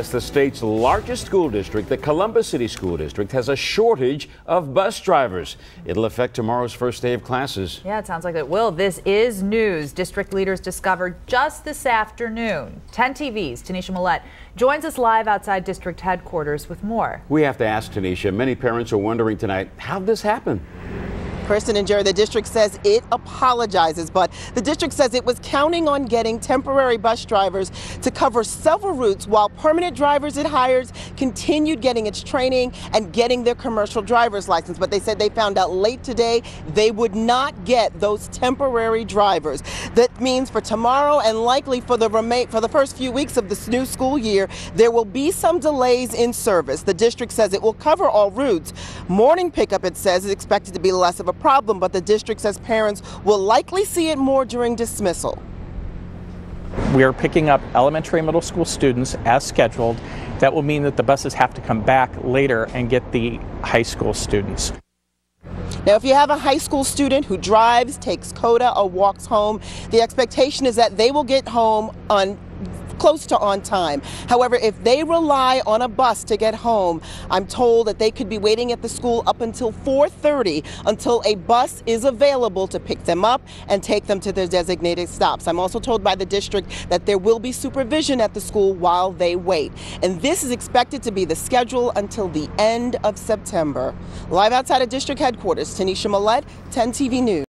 As the state's largest school district, the Columbus City School District has a shortage of bus drivers. It'll affect tomorrow's first day of classes. Yeah, it sounds like it will. This is news district leaders discovered just this afternoon. 10 TV's Tanisha Millette joins us live outside district headquarters with more. We have to ask Tanisha. Many parents are wondering tonight how this happened. Jerry, the district says it apologizes, but the district says it was counting on getting temporary bus drivers to cover several routes while permanent drivers it hires continued getting its training and getting their commercial driver's license. But they said they found out late today they would not get those temporary drivers. That means for tomorrow and likely for the remain for the first few weeks of this new school year, there will be some delays in service. The district says it will cover all routes. Morning pickup, it says, is expected to be less of a problem, but the district says parents will likely see it more during dismissal. We are picking up elementary and middle school students as scheduled. That will mean that the buses have to come back later and get the high school students. Now, if you have a high school student who drives, takes COTA, or walks home, the expectation is that they will get home on close to on time. However, if they rely on a bus to get home, I'm told that they could be waiting at the school up until 4:30 until a bus is available to pick them up and take them to their designated stops. I'm also told by the district that there will be supervision at the school while they wait. And this is expected to be the schedule until the end of September. Live outside of district headquarters, Tanisha Millette, 10 TV News.